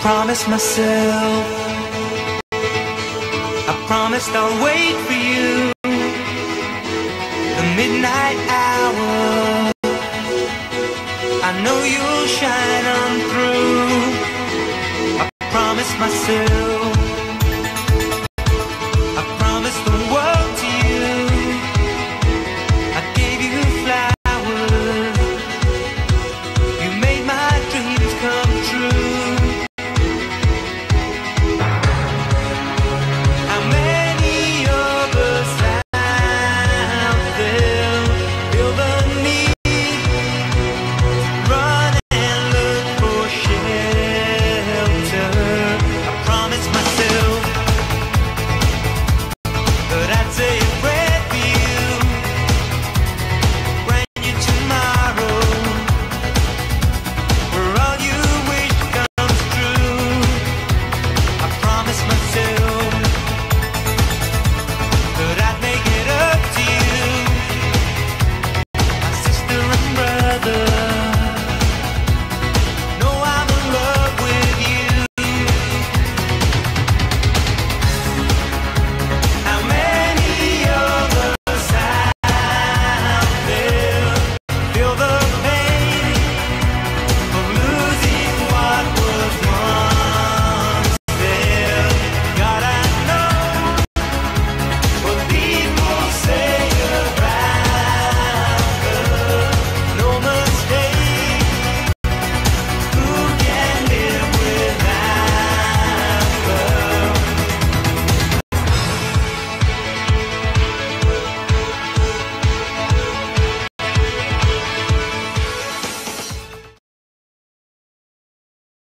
promised myself. I promised I'll wait for you. The midnight hour. I know you'll shine on through. I promised myself.